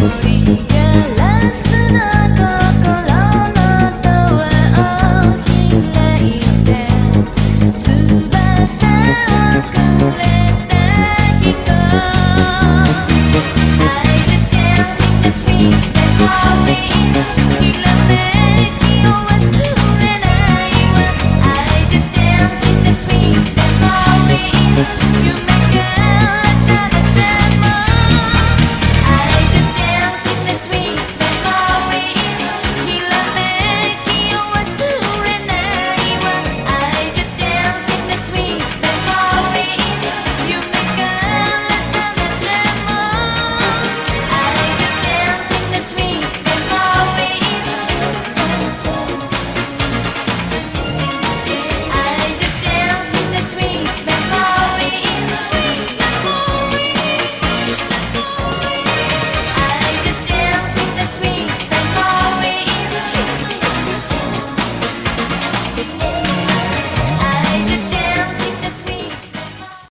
Obrigada.